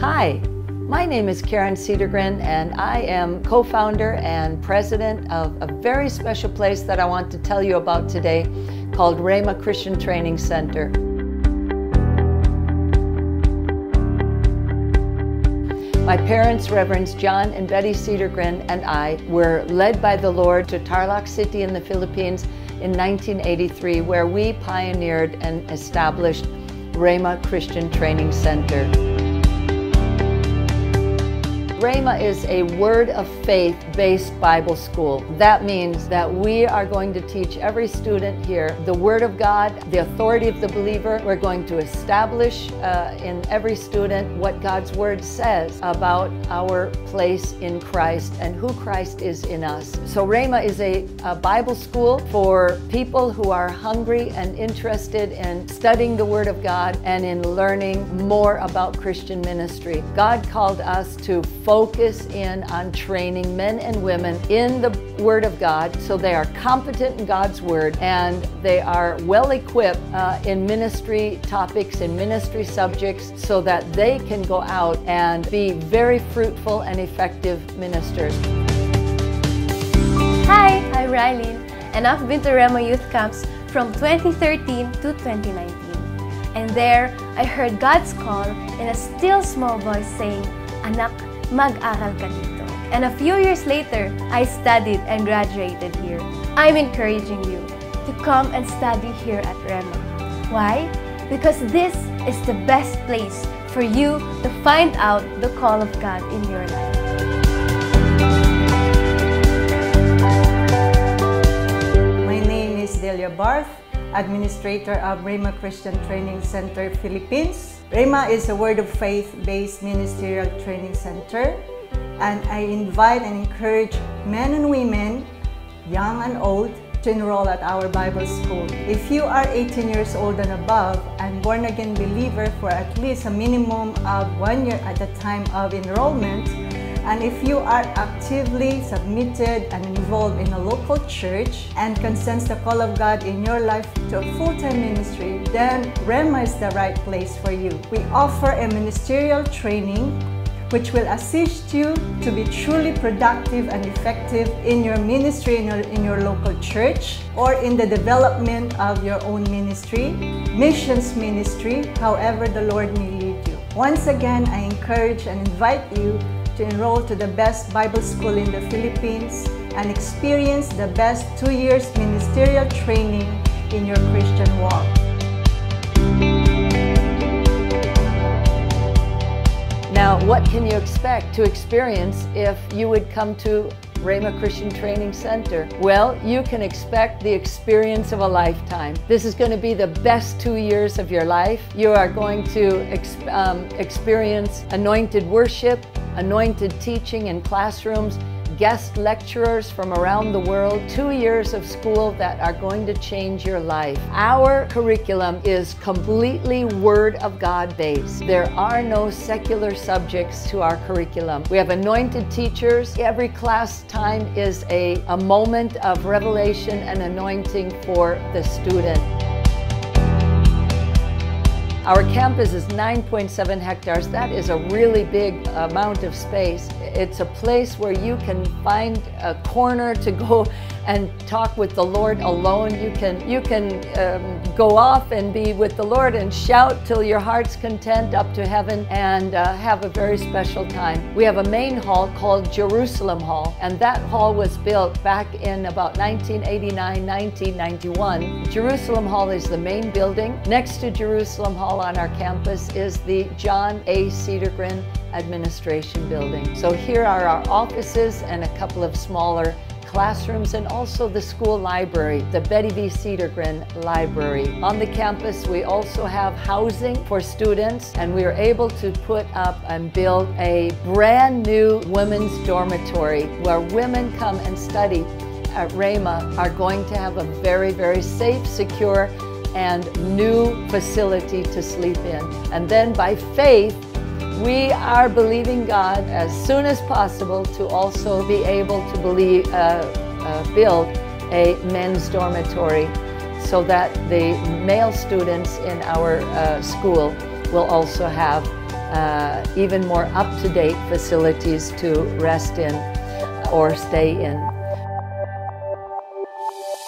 Hi, my name is Karen Cedergren and I am co-founder and president of a very special place that I want to tell you about today called Rhema Christian Training Center. My parents, Reverends John and Betty Cedergren, and I were led by the Lord to Tarlac City in the Philippines in 1983, where we pioneered and established Rhema Christian Training Center. Rhema is a word of faith based Bible school. That means that we are going to teach every student here the Word of God, the authority of the believer. We're going to establish uh, in every student what God's Word says about our place in Christ and who Christ is in us. So, Rhema is a, a Bible school for people who are hungry and interested in studying the Word of God and in learning more about Christian ministry. God called us to focus in on training men and women in the Word of God so they are competent in God's Word and they are well equipped uh, in ministry topics and ministry subjects so that they can go out and be very fruitful and effective ministers. Hi, I'm Rylene and I've been to Rhema Youth Camps from 2013 to 2019. And there, I heard God's call in a still small voice saying, Anak, mag-aral ka dito. And a few years later, I studied and graduated here. I'm encouraging you to come and study here at Rhema. Why? Because this is the best place for you to find out the call of God in your life. My name is Delia Barth, Administrator of Rhema Christian Training Center, Philippines. Rhema is a word of faith based ministerial training center, and I invite and encourage men and women, young and old, to enroll at our Bible school. If you are 18 years old and above and born again believer for at least a minimum of one year at the time of enrollment, and if you are actively submitted and involved in a local church and can sense the call of God in your life to a full-time ministry, then Rhema is the right place for you. We offer a ministerial training which will assist you to be truly productive and effective in your ministry in your, in your local church or in the development of your own ministry, missions ministry, however the Lord may lead you. Once again, I encourage and invite you to enroll to the best Bible school in the Philippines and experience the best two years ministerial training in your Christian walk. Now, what can you expect to experience if you would come to Rhema Christian Training Center? Well, you can expect the experience of a lifetime. This is going to be the best two years of your life. You are going to ex um, experience anointed worship, anointed teaching in classrooms, guest lecturers from around the world, two years of school that are going to change your life. Our curriculum is completely Word of God based. There are no secular subjects to our curriculum. We have anointed teachers. Every class time is a, a moment of revelation and anointing for the student. Our campus is 9.7 hectares. That is a really big amount of space. It's a place where you can find a corner to go and talk with the Lord alone. You can, you can um, go off and be with the Lord and shout till your heart's content up to heaven and uh, have a very special time. We have a main hall called Jerusalem Hall, and that hall was built back in about 1989, 1991. Jerusalem Hall is the main building. Next to Jerusalem Hall on our campus is the John A. Cedergren Administration Building. So here are our offices and a couple of smaller classrooms and also the school library, the Betty V. Cedergren Library. On the campus, we also have housing for students and we are able to put up and build a brand new women's dormitory where women come and study at Rhema are going to have a very, very safe, secure, and new facility to sleep in. And then by faith, we are believing God as soon as possible to also be able to believe, uh, uh, build a men's dormitory so that the male students in our uh, school will also have uh, even more up-to-date facilities to rest in or stay in.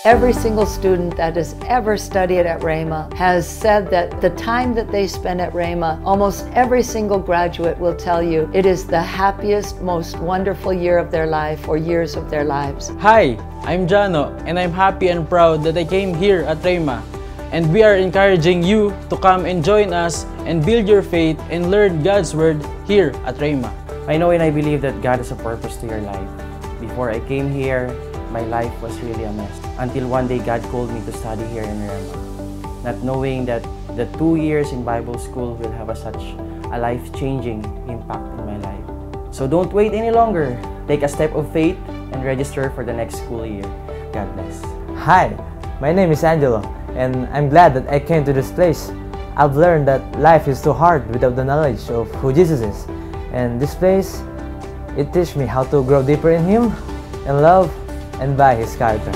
Every single student that has ever studied at Rhema has said that the time that they spend at Rhema, almost every single graduate will tell you it is the happiest, most wonderful year of their life or years of their lives. Hi, I'm Jano and I'm happy and proud that I came here at Rhema. And we are encouraging you to come and join us and build your faith and learn God's Word here at Rhema. I know and I believe that God has a purpose to your life. Before I came here, my life was really a mess. Until one day God called me to study here in Rhema. Not knowing that the two years in Bible school will have a such a life-changing impact in my life. So don't wait any longer. Take a step of faith and register for the next school year. God bless. Hi, my name is Angelo, and I'm glad that I came to this place. I've learned that life is too hard without the knowledge of who Jesus is. And this place, it teaches me how to grow deeper in Him, and love, and by His character.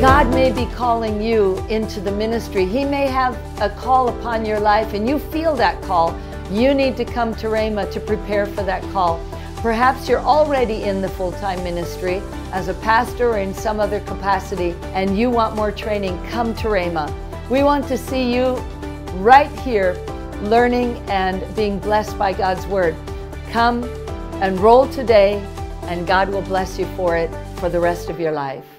God may be calling you into the ministry. He may have a call upon your life and you feel that call. You need to come to Rhema to prepare for that call. Perhaps you're already in the full-time ministry as a pastor or in some other capacity and you want more training, come to Rhema. We want to see you right here learning and being blessed by God's Word. Come, and enroll today, and God will bless you for it for the rest of your life.